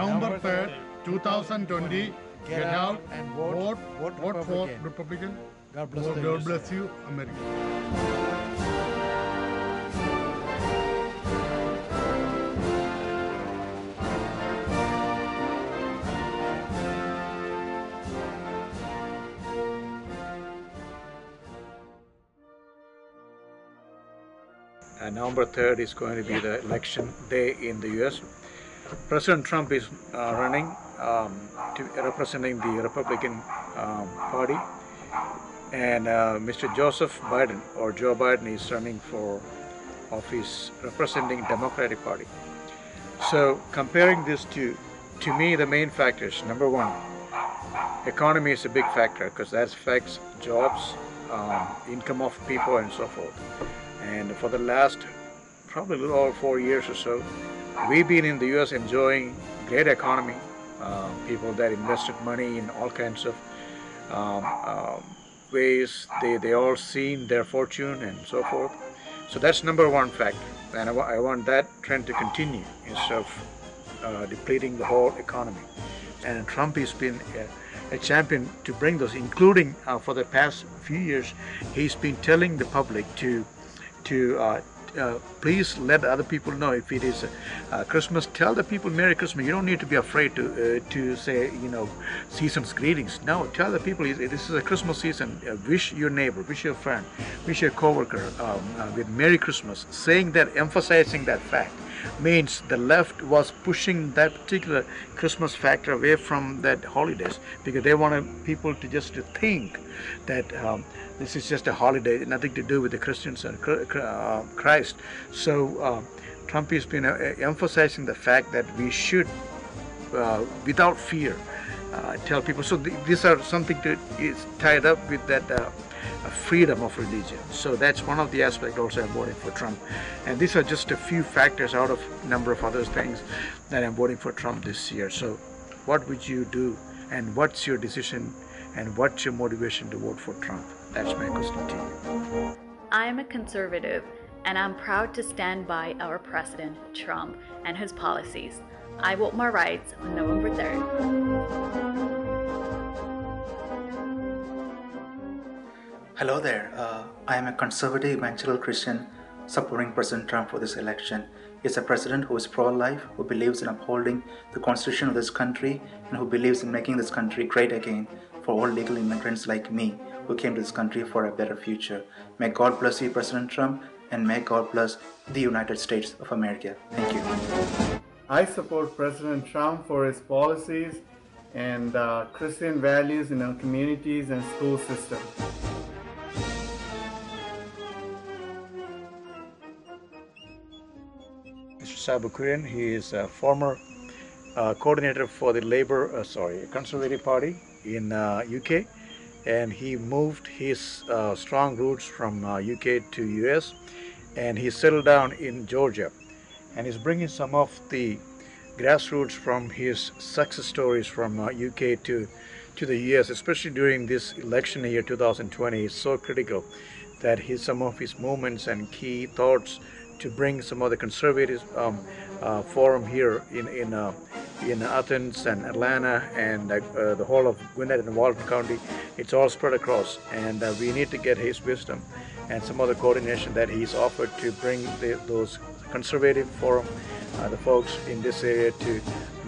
November 3rd, 2020. Get, out and vote. vote. Vote, Vote for Republican. Republican. God bless God God bless you, America. Uh, November 3rd is going to be the election day in the US. President Trump is uh, running um, to representing the Republican um, Party, and uh, Mr. Joseph Biden or Joe Biden is running for office representing Democratic Party. So comparing this to, to me, the main factors. Number one, economy is a big factor because that affects jobs, um, income of people, and so forth. And for the last probably a little over four years or so, we've been in the U.S. enjoying great economy. Uh, people that invested money in all kinds of um, um, ways, they they all seen their fortune and so forth. So that's number one factor, and I, I want that trend to continue instead of uh, depleting the whole economy. And Trump has been a, a champion to bring those, including uh, for the past few years, he's been telling the public to to uh, please let other people know if it is uh, Christmas. Tell the people Merry Christmas. You don't need to be afraid to uh, to say you know season's greetings. No, tell the people this is a Christmas season. Uh, wish your neighbor, wish your friend, wish your coworker um, uh, with Merry Christmas. Saying that, emphasizing that fact means the left was pushing that particular Christmas factor away from that holidays because they wanted people to just to think that um, this is just a holiday, nothing to do with the Christians and uh, Christ. So uh, Trump has been uh, emphasizing the fact that we should, uh, without fear, uh, tell people. So th- these are something to is tied up with that. Freedom of religion. So that's one of the aspects also I'm voting for Trump. And these are just a few factors out of a number of other things that I'm voting for Trump this year. So what would you do and what's your decision and what's your motivation to vote for Trump? That's my question to you. I am a conservative and I'm proud to stand by our President Trump and his policies. I vote my rights on November 3rd. Hello there. Uh, I am a conservative evangelical Christian supporting President Trump for this election. He's a president who is pro life, who believes in upholding the constitution of this country, and who believes in making this country great again for all legal immigrants like me who came to this country for a better future. May God bless you, President Trump, and may God bless the United States of America. Thank you. I support President Trump for his policies and uh, Christian values in our communities and school system. Mr. Sabukurian, he is a former uh, coordinator for the Labour, uh, sorry, Conservative Party in uh, UK, and he moved his uh, strong roots from uh, UK to US, and he settled down in Georgia, and he's bringing some of the grassroots from his success stories from uh, UK to to the US, especially during this election year 2020, is so critical that his some of his movements and key thoughts to bring some of the conservative um, uh, forum here in in uh, in Athens and Atlanta and uh, uh, the whole of Gwinnett and Walton County. It's all spread across, and uh, we need to get his wisdom and some other coordination that he's offered to bring the, those conservative forum, uh, the folks in this area to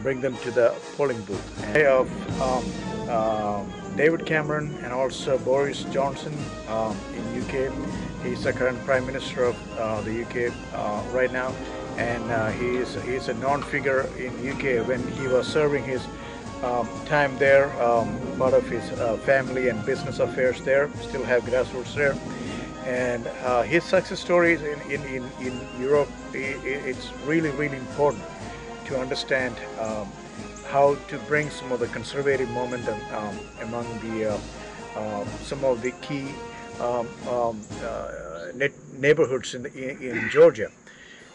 bring them to the polling booth. And of um, um, David Cameron and also Boris Johnson um, in UK. He's the current Prime Minister of uh, the UK uh, right now, and uh, he is he's a known figure in UK when he was serving his um, time there, um, part of his uh, family and business affairs there. Still have grassroots there, and uh, his success stories in in, in, in Europe. i i it's really really important to understand um, how to bring some of the conservative momentum um, among the uh, um, some of the key um, um, uh, neighborhoods in, in, Georgia,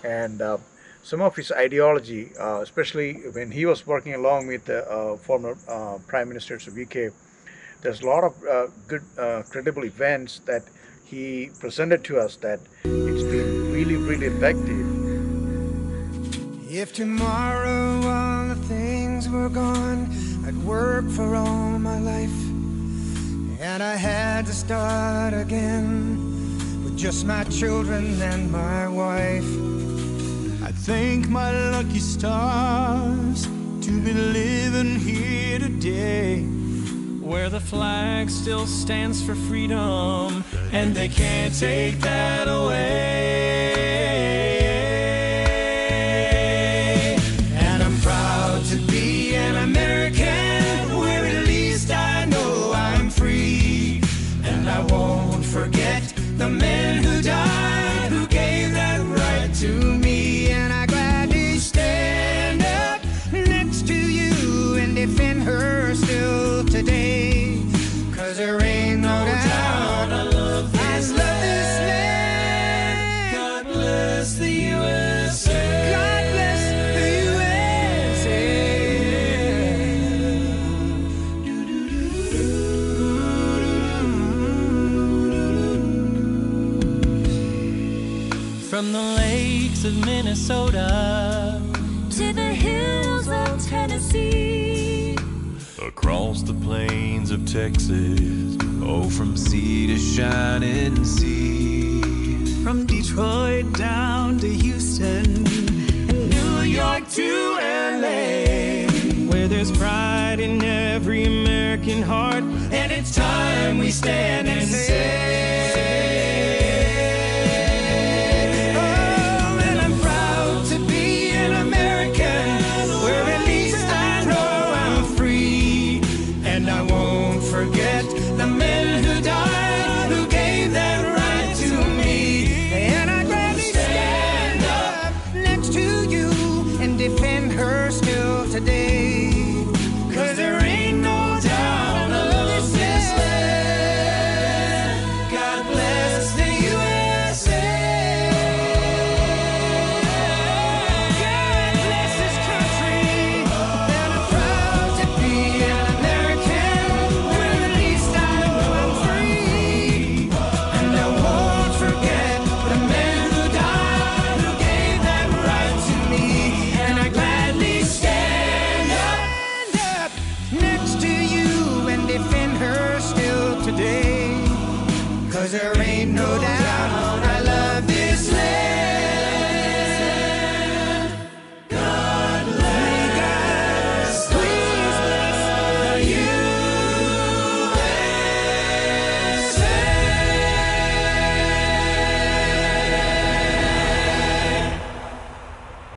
and uh, some of his ideology, uh, especially when he was working along with the uh, former uh, prime ministers of UK. There's a lot of uh, good, credible events that he presented to us that it's been really, really effective If tomorrow all the things were gone. I'd worked for all my life, and I had to start again with just my children and my wife. I thank my lucky stars to be living here today. Where the flag still stands for freedom, and they can't take that away. Bless the USA. God bless the From the lakes of Minnesota to the hills of Tennessee. across the plains of Texas, oh, from sea to shining sea. From Detroit down to Houston and New York to LA, where there's pride in every American heart, and it's time we stand and say.